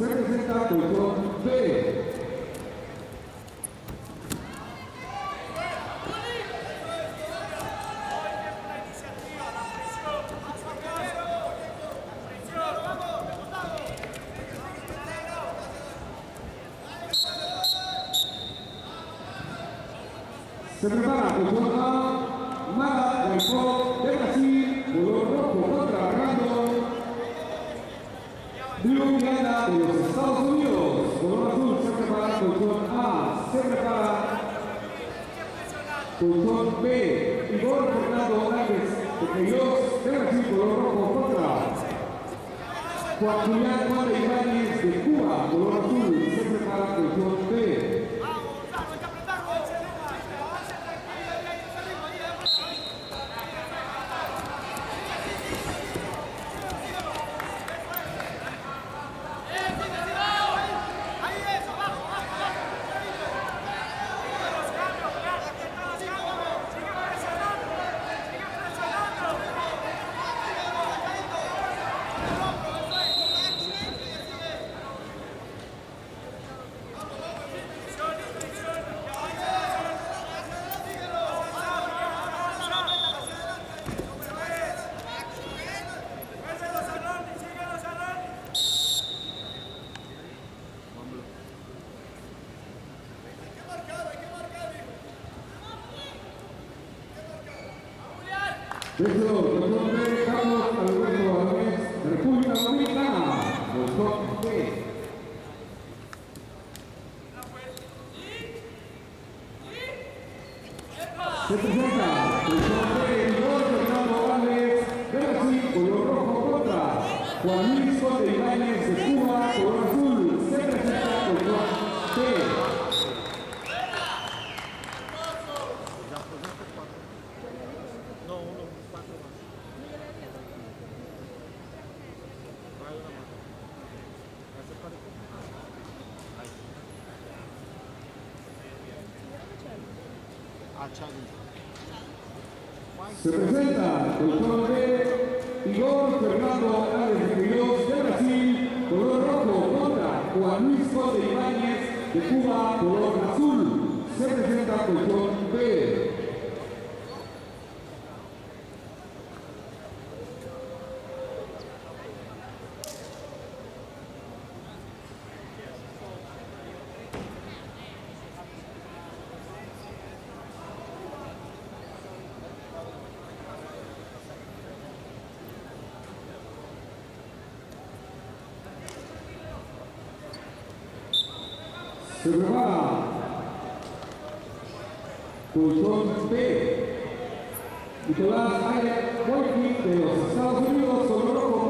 se presenta Colchón B. Se prepara Colchón A, Mara Guaipó de Brasil, color rojo contra Brando. Gana de los Estados Unidos, color azul se prepara Colchón A, se prepara Colchón B, Igor Fernando Álvarez de Queiroz de Brasil, color rojo contra Juan Julián Juan Ibáñez de Cuba, color azul, se prepara Colchón Se presenta doctor B. Igor Fernando Álvarez, de Brasil, color rojo contra Juan Luis Conde Ibáñez de Cuba, color azul. Se presenta doctor B. No, uno, cuatro más. Hay una más. Ese parece. Ahí. Ah, Charlie. Se presenta doctor B. Igor Fernando Álvarez de Queiroz de Brasil, color rojo contra Juan Luis Conde Ibáñez de Cuba, color azul. Se prepara Colchón B. Nicolás Ayer Wolfi de los Estados Unidos, color rojo